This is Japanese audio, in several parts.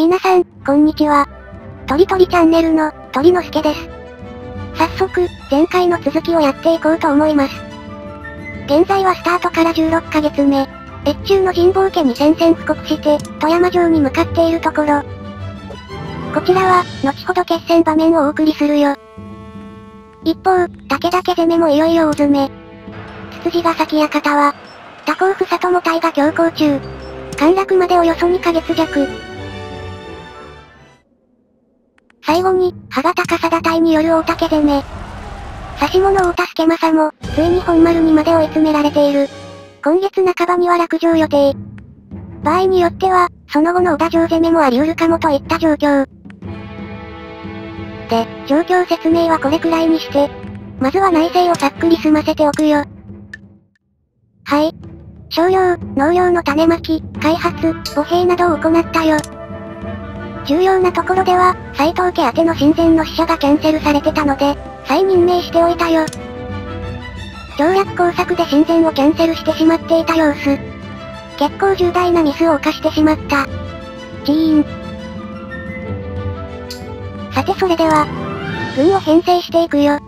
皆さん、こんにちは。とりとりチャンネルの、鳥の助です。早速、前回の続きをやっていこうと思います。現在はスタートから16ヶ月目。越中の神保家に宣戦布告して、富山城に向かっているところ。こちらは、後ほど決戦場面をお送りするよ。一方、武田家攻めもいよいよ大詰め。つつじが先館は、他甲府里も隊が強行中。陥落までおよそ2ヶ月弱。最後に、羽賀高貞隊による大竹攻め。指物大助政も、ついに本丸にまで追い詰められている。今月半ばには落城予定。場合によっては、その後の小田城攻めもあり得るかもといった状況。で、状況説明はこれくらいにして、まずは内政をさっくり済ませておくよ。はい。商用、農業の種まき、開発、歩兵などを行ったよ。重要なところでは、斎藤家宛ての親善の使者がキャンセルされてたので、再任命しておいたよ。条約工作で親善をキャンセルしてしまっていた様子。結構重大なミスを犯してしまった。チーン。さてそれでは、軍を編成していくよ。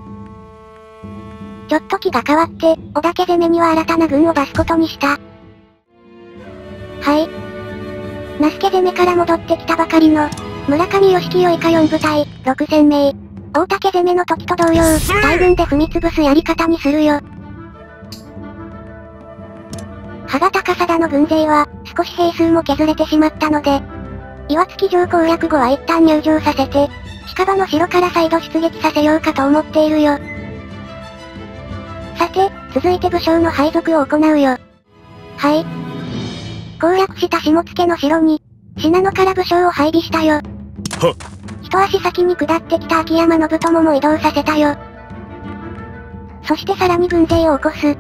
ちょっと気が変わって、小田家攻めには新たな軍を出すことにした。はい。那須家攻めから戻ってきたばかりの、村上義清以下4部隊、6000名。大竹攻めの時と同様、大軍で踏み潰すやり方にするよ。羽賀高貞の軍勢は、少し兵数も削れてしまったので、岩槻城攻略後は一旦入城させて、近場の城から再度出撃させようかと思っているよ。さて、続いて武将の配属を行うよ。はい。攻略した下野の城に、信濃から武将を配備したよ。は一足先に下ってきた秋山信友も移動させたよ。そしてさらに軍勢を起こす。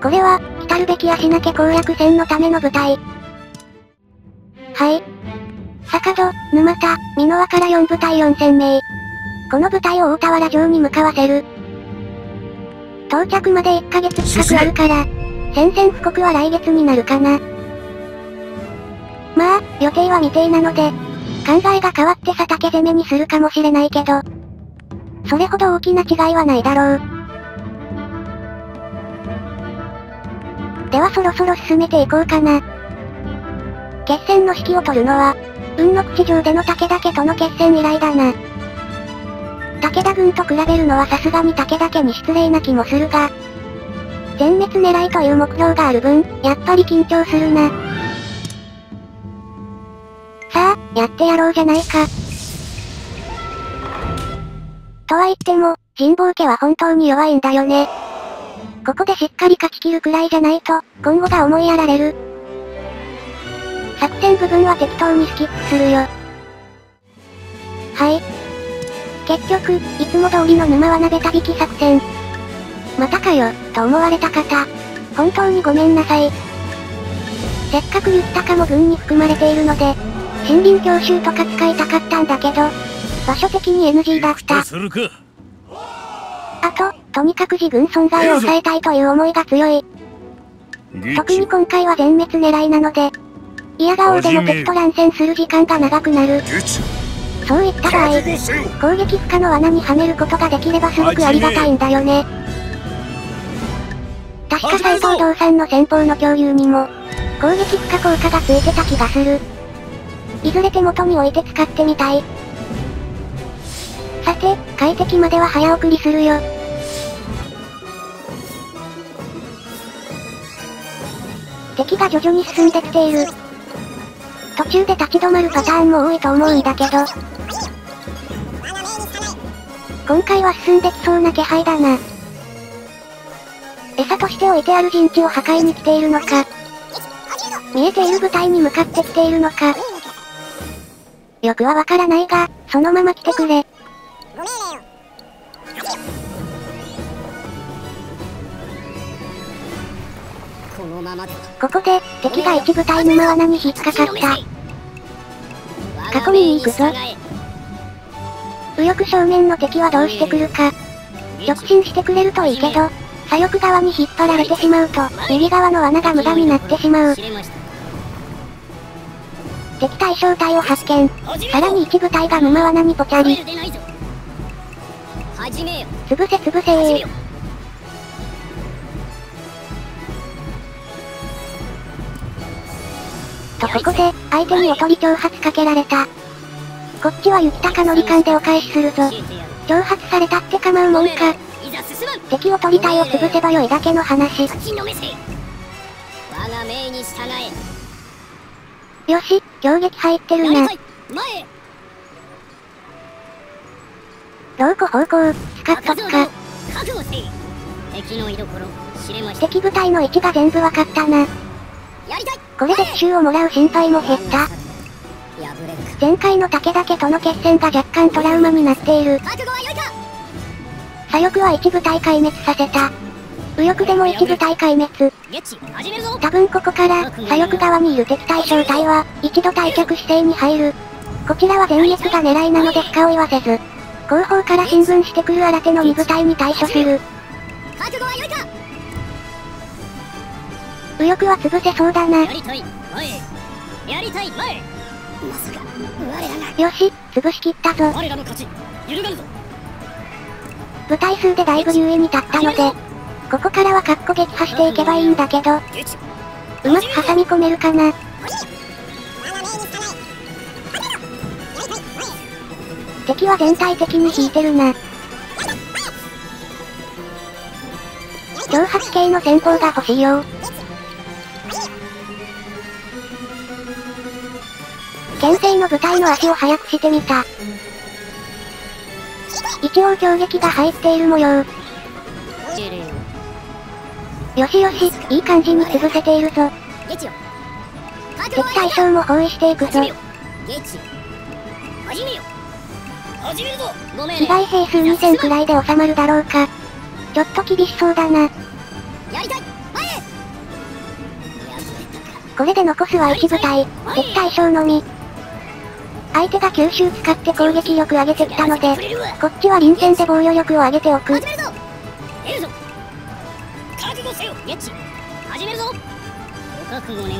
これは、来るべき足なけ攻略戦のための部隊。はい。坂戸、沼田、美濃輪から4部隊4000名。この部隊を大田原城に向かわせる。到着まで1ヶ月近くあるから、宣戦布告は来月になるかな。まあ、予定は未定なので、考えが変わって佐竹攻めにするかもしれないけど、それほど大きな違いはないだろう。ではそろそろ進めていこうかな。決戦の指揮を取るのは、雲の口上での武田家との決戦以来だな。武田軍と比べるのはさすがに武田家に失礼な気もするが、全滅狙いという目標がある分、やっぱり緊張するな。さあ、やってやろうじゃないか。とは言っても、神保家は本当に弱いんだよね。ここでしっかり勝ち切るくらいじゃないと、今後が思いやられる。作戦部分は適当にスキップするよ。はい。結局、いつも通りの沼は鍋旅き作戦。またかよ、と思われた方。本当にごめんなさい。せっかく言ったかも軍に含まれているので、森林教習とか使いたかったんだけど、場所的に NG だった。あと、とにかく自軍損害を抑えたいという思いが強い。特に今回は全滅狙いなので、嫌顔でも敵と乱戦する時間が長くなる。そういった場合、攻撃不可の罠にはめることができればすごくありがたいんだよね。確か斎藤道さんの先方の恐竜にも、攻撃不可効果がついてた気がする。いずれ手元に置いて使ってみたい。さて、快適までは早送りするよ。敵が徐々に進んできている。途中で立ち止まるパターンも多いと思うんだけど。今回は進んできそうな気配だな。餌として置いてある陣地を破壊に来ているのか。見えている部隊に向かってきているのか。よくはわからないが、そのまま来てくれ。ここで、敵が一部隊沼罠に引っかかった。囲みに行くぞ。右翼正面の敵はどうしてくるか。直進してくれるといいけど、左翼側に引っ張られてしまうと、右側の罠が無駄になってしまう。敵対象隊を発見。さらに一部隊が沼罠にポチャリ。潰せ潰せー。とここで、相手におとり挑発かけられた。こっちは雪高のり艦でお返しするぞ。挑発されたって構うもんか。敵を取りたいを潰せばよいだけの話。よし、強撃入ってるな。老子方向、使っとくか。敵部隊の位置が全部わかったな。これで奇襲をもらう心配も減った。前回の武田家との決戦が若干トラウマになっている。左翼は一部隊壊滅させた。右翼でも一部隊壊滅。多分ここから、左翼側にいる敵対小隊は、一度退却姿勢に入る。こちらは前列が狙いなので深を言わせず、後方から進軍してくる新手の2部隊に対処する。右翼は潰せそうだな。よし、潰しきったぞ。部隊数でだいぶ優位に立ったので、ここからはカッコ撃破していけばいいんだけど、うまく挟み込めるかな。敵は全体的に引いてるな。挑発系の戦法が欲しいよ。牽制の部隊の足を速くしてみた。一応強撃が入っている模様。よしよし、いい感じに潰せているぞ。敵対象も包囲していくぞ。被害兵数2000くらいで収まるだろうか。ちょっと厳しそうだな。これで残すは一部隊、敵対象のみ。相手が吸収使って攻撃力上げてきたので、こっちは臨戦で防御力を上げておく。始めるぞご覚悟願う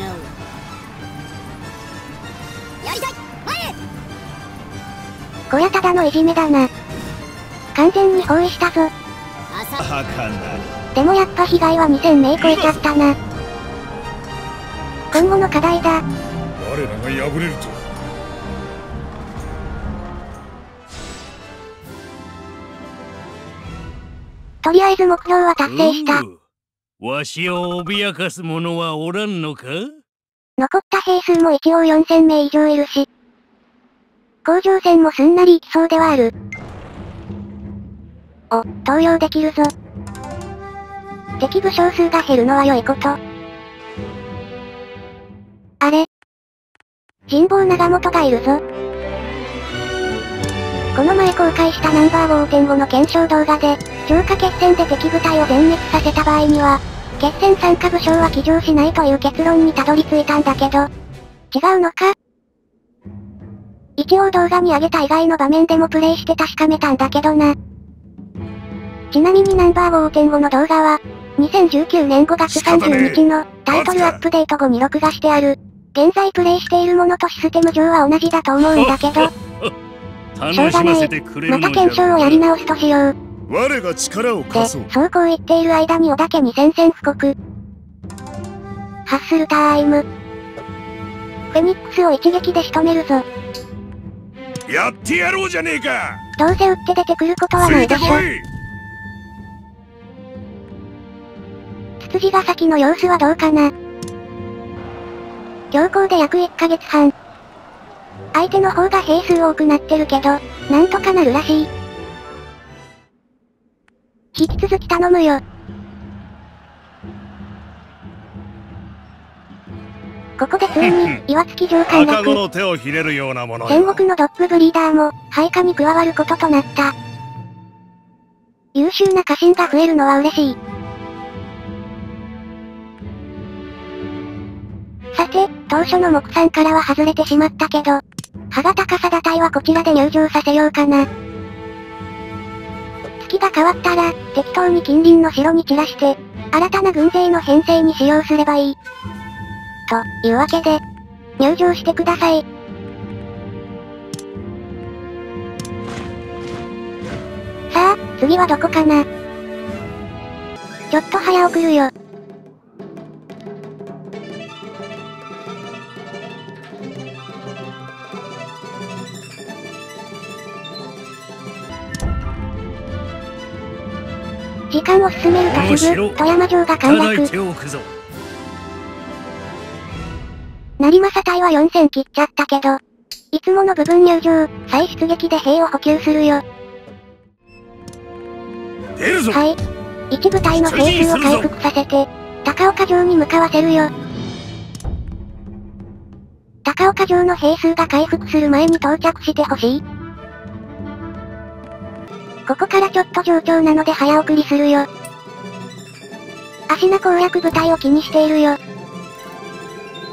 やりたい前こやただのいじめだな。完全に包囲したぞ。でもやっぱ被害は2000名超えちゃったな。今後の課題だ。我らが敗れると？とりあえず目標は達成した。わしを脅かす者はおらんのか？残った兵数も一応4000名以上いるし。甲状腺もすんなりいきそうではある。お、投用できるぞ。敵武将数が減るのは良いこと。あれ？神保長本がいるぞ。この前公開したナンバー5.5の検証動画で、超過決戦で敵部隊を全滅させた場合には、決戦参加武将は騎乗しないという結論にたどり着いたんだけど、違うのか？一応動画に上げた以外の場面でもプレイして確かめたんだけどな。ちなみにナンバー5.5の動画は、2019年5月30日のタイトルアップデート後に録画してある。現在プレイしているものとシステム上は同じだと思うんだけど。しょうがない。また検証をやり直すとしよう。我が力を貸そう。そうこう言っている間に小田家に宣戦布告。ハッスルタイム。フェニックスを一撃で仕留めるぞ。やってやろうじゃねえかどうせ撃って出てくることはないでしょ。ツツジが先の様子はどうかな強行で約1ヶ月半。相手の方が兵数多くなってるけど、なんとかなるらしい。引き続き頼むよ。ここでついに、岩槻城陥落。戦国のドッグブリーダーも、配下に加わることとなった。優秀な家臣が増えるのは嬉しい。さて、当初の目算からは外れてしまったけど、幅高さ打隊はこちらで入場させようかな。月が変わったら、適当に近隣の城に散らして、新たな軍勢の編成に使用すればいい。というわけで、入場してください。さあ、次はどこかなちょっと早送るよ。間を進めるとすぐ、富山城が陥落。成政隊は4000切っちゃったけど、いつもの部分入場、再出撃で兵を補給するよ。はい。一部隊の兵数を回復させて、高岡城に向かわせるよ。高岡城の兵数が回復する前に到着してほしい。ここからちょっと上長なので早送りするよ。足名攻略部隊を気にしているよ。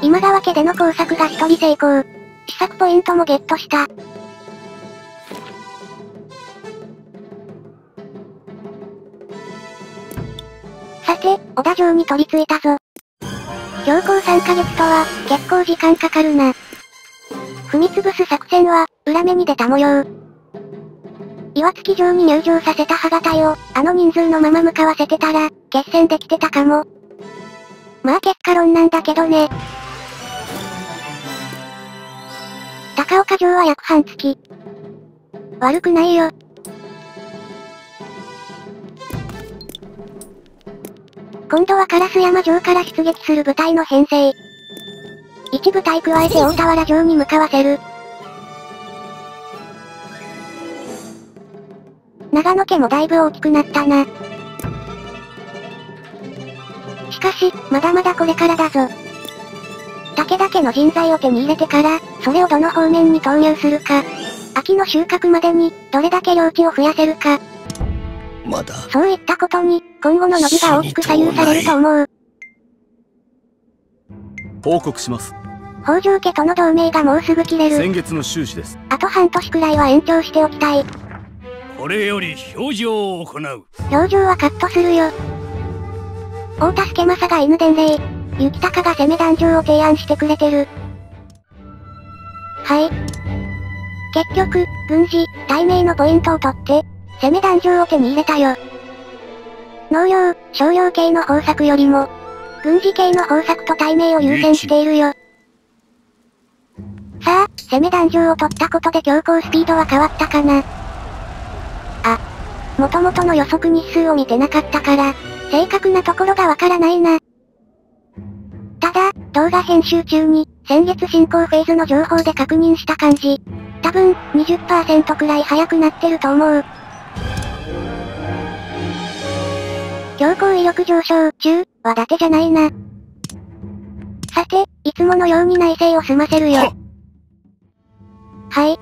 今川家での工作が一人成功。試作ポイントもゲットした。さて、小田城に取り付いたぞ。標高3ヶ月とは、結構時間かかるな。踏み潰す作戦は、裏目に出た模様。岩槻城に入場させた歯型を、あの人数のまま向かわせてたら、決戦できてたかも。まあ結果論なんだけどね。高岡城は約半月。悪くないよ。今度は烏山城から出撃する部隊の編成。一部隊加えて大田原城に向かわせる。長野家もだいぶ大きくなったな。しかし、まだまだこれからだぞ。武田家の人材を手に入れてから、それをどの方面に投入するか。秋の収穫までに、どれだけ領地を増やせるか。まだ。そういったことに、今後の伸びが大きく左右されると思う。報告します。北条家との同盟がもうすぐ切れる。先月の収支です。あと半年くらいは延長しておきたい。これより表情を行う。表情はカットするよ。大田助政が犬伝令。雪高が攻め壇上を提案してくれてる。はい。結局、軍事、対名のポイントを取って、攻め壇上を手に入れたよ。農業、商業系の方策よりも、軍事系の方策と対名を優先しているよ。さあ、攻め壇上を取ったことで強行スピードは変わったかな。あ。元々の予測日数を見てなかったから、正確なところがわからないな。ただ、動画編集中に、先月進行フェーズの情報で確認した感じ。多分、20%くらい速くなってると思う。強行威力上昇中、は伊達じゃないな。さて、いつものように内政を済ませるよ。はい。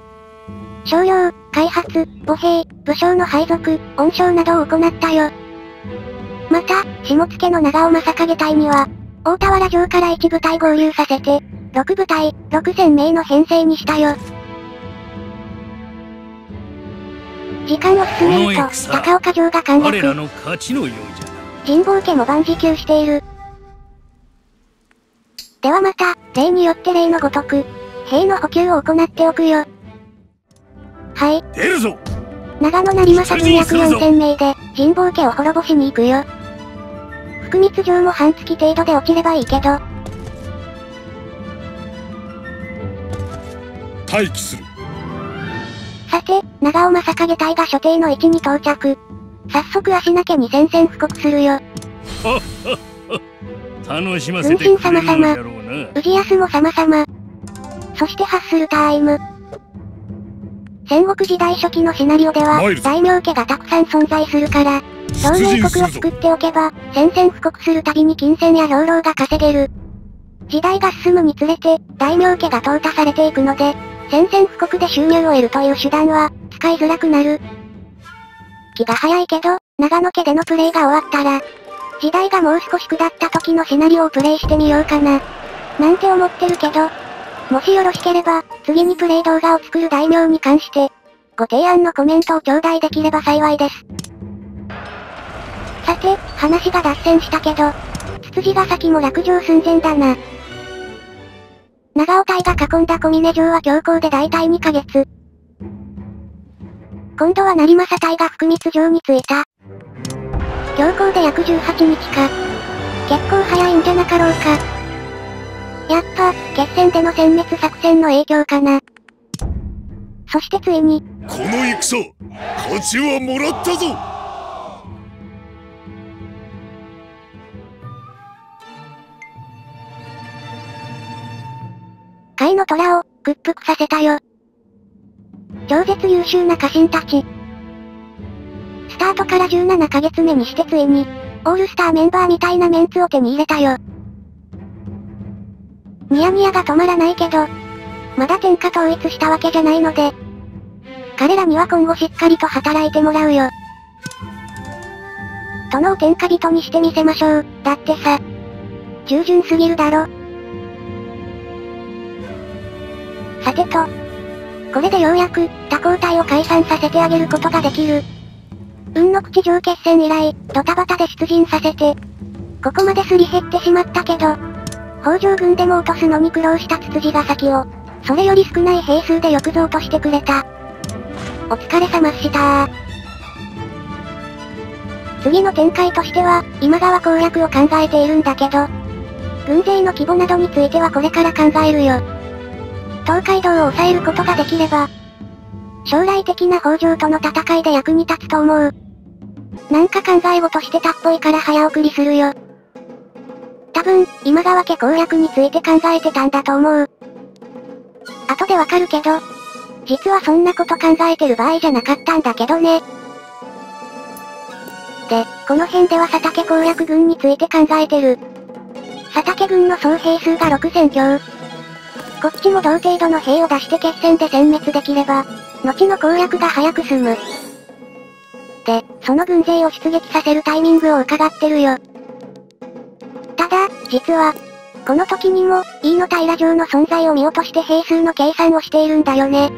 商用、開発、母兵、武将の配属、恩賞などを行ったよ。また、下野の長尾正景隊には、大田原城から1部隊合流させて、6部隊、6000名の編成にしたよ。時間を進めると、高岡城が陥落。神保家も万事休している。ではまた、例によって例のごとく、兵の補給を行っておくよ。はい。出るぞ長野成政軍約4000名で、神保家を滅ぼしに行くよ。福光城も半月程度で落ちればいいけど。待機する。さて、長尾正景隊が所定の位置に到着。早速足なけに宣戦布告するよ。楽しませてくれるのだろうな。氏康も様々。そしてハッスルタイム。戦国時代初期のシナリオでは、大名家がたくさん存在するから、同盟国を作っておけば、宣戦布告するたびに金銭や兵糧が稼げる。時代が進むにつれて、大名家が淘汰されていくので、宣戦布告で収入を得るという手段は、使いづらくなる。気が早いけど、長野家でのプレイが終わったら、時代がもう少し下った時のシナリオをプレイしてみようかな。なんて思ってるけど、もしよろしければ、次にプレイ動画を作る大名に関して、ご提案のコメントを頂戴できれば幸いです。さて、話が脱線したけど、つつじが先も落城寸前だな。長尾隊が囲んだ小峰城は強行で大体2ヶ月。今度は成政隊が福光城に着いた。強行で約18日か。結構早いんじゃなかろうか。やっぱ、決戦での殲滅作戦の影響かな。そしてついに、この戦勝ちはもらったぞ甲斐の虎を屈服させたよ。超絶優秀な家臣たち。スタートから17ヶ月目にしてついに、オールスターメンバーみたいなメンツを手に入れたよ。ニヤニヤが止まらないけど、まだ天下統一したわけじゃないので、彼らには今後しっかりと働いてもらうよ。殿を天下人にしてみせましょう。だってさ、従順すぎるだろ。さてと、これでようやく、他交代を解散させてあげることができる。運の口上決戦以来、ドタバタで出陣させて、ここまですり減ってしまったけど、北条軍でも落とすのに苦労したツツジが先を、それより少ない兵数でよくぞ落としてくれた。お疲れ様でした次の展開としては、今川攻略を考えているんだけど、軍勢の規模などについてはこれから考えるよ。東海道を抑えることができれば、将来的な北条との戦いで役に立つと思う。なんか考え事してたっぽいから早送りするよ。多分、今川家攻略について考えてたんだと思う。後でわかるけど、実はそんなこと考えてる場合じゃなかったんだけどね。で、この辺では佐竹攻略軍について考えてる。佐竹軍の総兵数が6000強。こっちも同程度の兵を出して決戦で殲滅できれば、後の攻略が早く済む。で、その軍勢を出撃させるタイミングを伺ってるよ。実は、この時にも、飯野平城の存在を見落として兵数の計算をしているんだよね。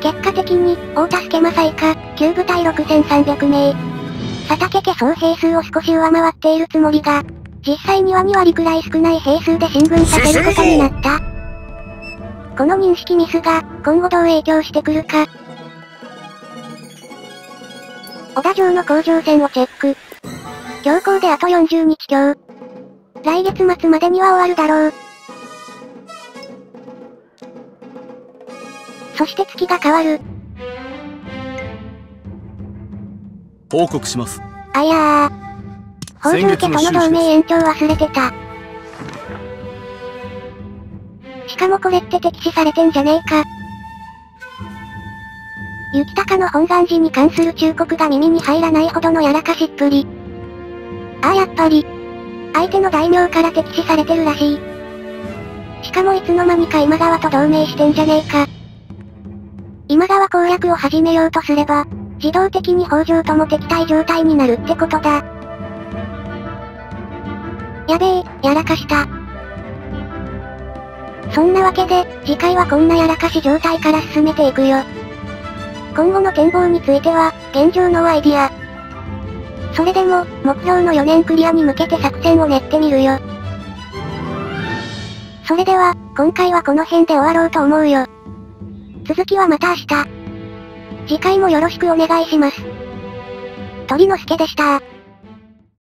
結果的に、大田助正以下、旧部隊6300名。佐竹家総兵数を少し上回っているつもりが、実際には2割くらい少ない兵数で進軍させることになった。この認識ミスが、今後どう影響してくるか。小田城の工場戦をチェック。強行であと40日強。来月末までには終わるだろう。そして月が変わる。報告します。あやー。北条家との同盟延長忘れてた。しかもこれって敵視されてんじゃねえか。雪高の本願寺に関する忠告が耳に入らないほどのやらかしっぷり。ああやっぱり。相手の大名から敵視されてるらしい。しかもいつの間にか今川と同盟してんじゃねえか。今川攻略を始めようとすれば、自動的に北条とも敵対状態になるってことだ。やべえ、やらかした。そんなわけで、次回はこんなやらかし状態から進めていくよ。今後の展望については、現状のアイディア。それでも、目標の4年クリアに向けて作戦を練ってみるよ。それでは、今回はこの辺で終わろうと思うよ。続きはまた明日。次回もよろしくお願いします。鳥の助でした